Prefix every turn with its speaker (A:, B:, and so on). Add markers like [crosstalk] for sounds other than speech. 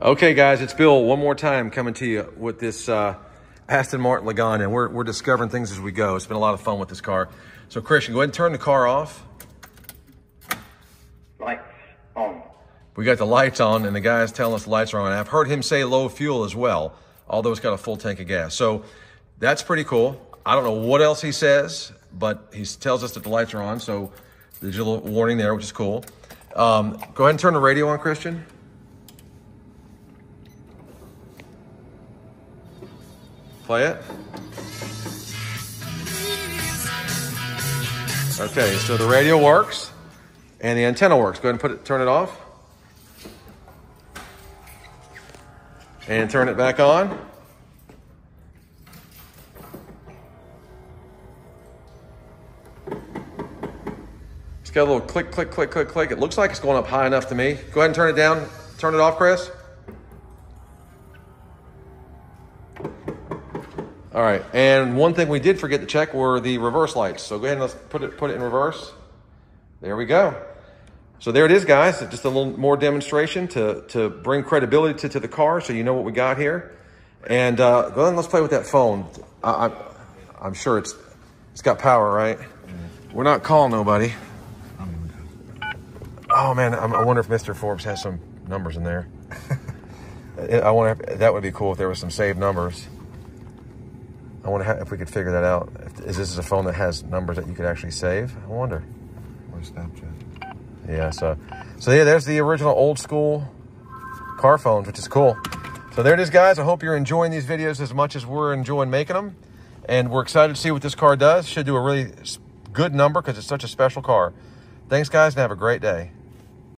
A: Okay, guys, it's Bill one more time coming to you with this uh, Aston Martin Lagonda, and we're, we're discovering things as we go. It's been a lot of fun with this car. So, Christian, go ahead and turn the car off.
B: Lights on.
A: We got the lights on, and the guy's telling us the lights are on. I've heard him say low fuel as well, although it's got a full tank of gas. So, that's pretty cool. I don't know what else he says, but he tells us that the lights are on. So, there's a little warning there, which is cool. Um, go ahead and turn the radio on, Christian. Play it. Okay, so the radio works and the antenna works. Go ahead and put it, turn it off. And turn it back on. It's got a little click, click, click, click, click. It looks like it's going up high enough to me. Go ahead and turn it down. Turn it off, Chris. All right, and one thing we did forget to check were the reverse lights. So go ahead and let's put it put it in reverse. There we go. So there it is, guys. Just a little more demonstration to to bring credibility to, to the car, so you know what we got here. And uh, go ahead and let's play with that phone. I, I, I'm sure it's it's got power, right? We're not calling nobody. Oh man, I'm- I wonder if Mr. Forbes has some numbers in there. [laughs] I wonder if that would be cool if there was some saved numbers. I wonder how, if we could figure that out. If, is this a phone that has numbers that you could actually save? I wonder.
C: Or Snapchat.
A: Yeah, so so yeah, there's the original old school car phones, which is cool. So there it is, guys. I hope you're enjoying these videos as much as we're enjoying making them, and we're excited to see what this car does. Should do a really good number because it's such a special car. Thanks, guys, and have a great day.